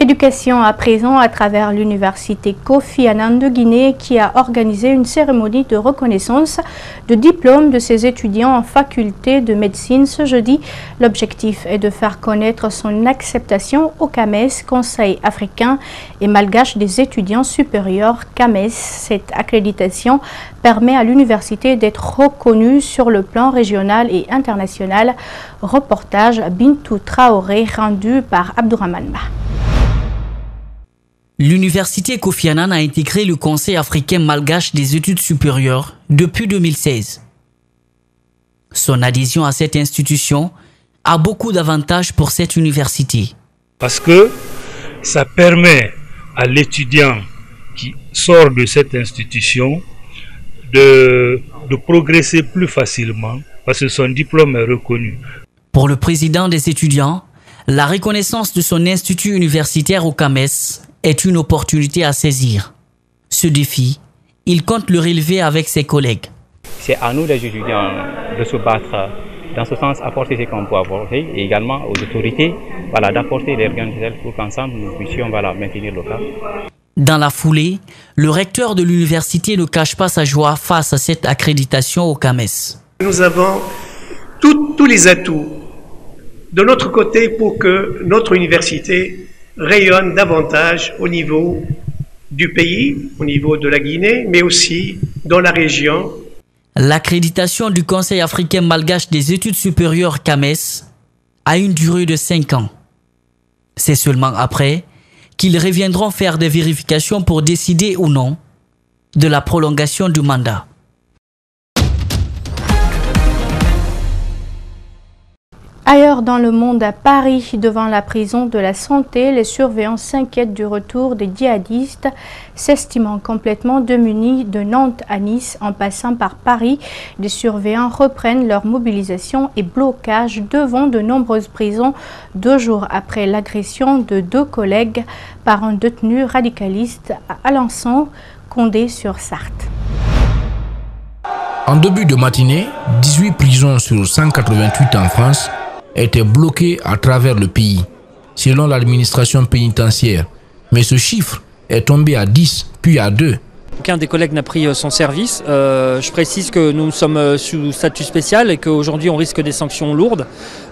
Éducation à présent à travers l'université Kofi Annan de Guinée qui a organisé une cérémonie de reconnaissance de diplôme de ses étudiants en faculté de médecine ce jeudi. L'objectif est de faire connaître son acceptation au CAMES, Conseil africain et malgache des étudiants supérieurs CAMES. Cette accréditation permet à l'université d'être reconnue sur le plan régional et international. Reportage Bintou Traoré rendu par Abdourahman L'université Kofi Annan a intégré le Conseil africain malgache des études supérieures depuis 2016. Son adhésion à cette institution a beaucoup d'avantages pour cette université. Parce que ça permet à l'étudiant qui sort de cette institution de, de progresser plus facilement parce que son diplôme est reconnu. Pour le président des étudiants, la reconnaissance de son institut universitaire au CAMES est une opportunité à saisir. Ce défi, il compte le relever avec ses collègues. C'est à nous les étudiants de se battre dans ce sens, apporter ce qu'on peut apporter et également aux autorités voilà, d'apporter les gains pour qu'ensemble nous puissions voilà, maintenir le cas. Dans la foulée, le recteur de l'université ne cache pas sa joie face à cette accréditation au CAMES. Nous avons tous les atouts de notre côté pour que notre université rayonne davantage au niveau du pays, au niveau de la Guinée, mais aussi dans la région. L'accréditation du Conseil africain malgache des études supérieures CAMES a une durée de 5 ans. C'est seulement après qu'ils reviendront faire des vérifications pour décider ou non de la prolongation du mandat. Dans le monde, à Paris, devant la prison de la santé, les surveillants s'inquiètent du retour des djihadistes, s'estimant complètement démunis de Nantes à Nice en passant par Paris. Les surveillants reprennent leur mobilisation et blocage devant de nombreuses prisons deux jours après l'agression de deux collègues par un détenu radicaliste à Alençon, Condé sur Sarthe. En début de matinée, 18 prisons sur 188 en France étaient bloqués à travers le pays, selon l'administration pénitentiaire. Mais ce chiffre est tombé à 10, puis à 2 aucun des collègues n'a pris euh, son service. Euh, je précise que nous sommes euh, sous statut spécial et qu'aujourd'hui on risque des sanctions lourdes.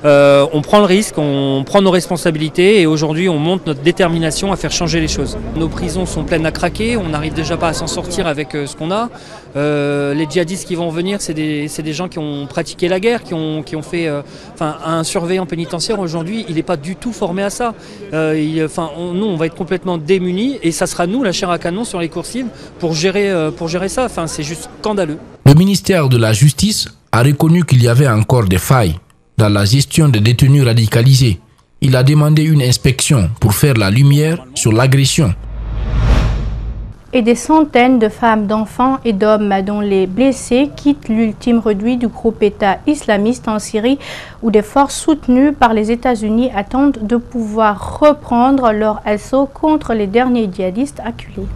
on prend le risque, on prend nos responsabilités et aujourd'hui on monte notre détermination à faire changer les choses. Nos prisons sont pleines à craquer, on n'arrive déjà pas à s'en sortir avec ce qu'on a. les djihadistes qui vont venir, c'est des, gens qui ont pratiqué la guerre, qui ont, fait... Enfin, un surveillant pénitentiaire aujourd'hui, il n'est pas du tout formé à ça. Nous, on va être complètement démunis et ça sera nous, la chair à canon sur les coursives, pour gérer, euh, pour gérer ça. Enfin, c'est juste scandaleux. Le ministère de la Justice a reconnu qu'il y avait encore des failles dans la gestion des détenus radicalisés. Il a demandé une inspection pour faire la lumière sur l'agression. Et des centaines de femmes, d'enfants et d'hommes dont les blessés quittent l'ultime réduit du groupe État islamiste en Syrie où des forces soutenues par les États-Unis attendent de pouvoir reprendre leur assaut contre les derniers djihadistes acculés.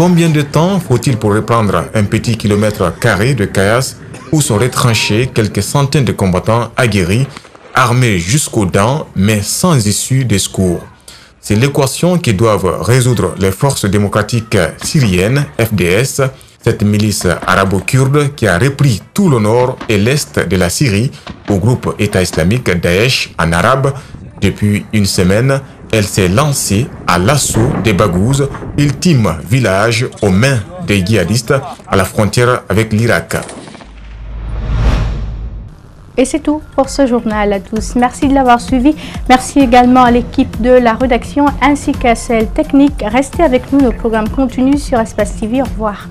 Combien de temps faut-il pour reprendre un petit kilomètre carré de Kayas où sont retranchés quelques centaines de combattants aguerris, armés jusqu'aux dents, mais sans issue de secours? C'est l'équation que doivent résoudre les forces démocratiques syriennes, FDS, cette milice arabo-kurde qui a repris tout le nord et l'est de la Syrie au groupe État islamique Daesh en arabe depuis une semaine elle s'est lancée à l'assaut des Bagouzes, ultime village aux mains des djihadistes à la frontière avec l'Irak. Et c'est tout pour ce journal à tous. Merci de l'avoir suivi. Merci également à l'équipe de la rédaction ainsi qu'à celle technique. Restez avec nous, nos programmes continuent sur Espace TV. Au revoir.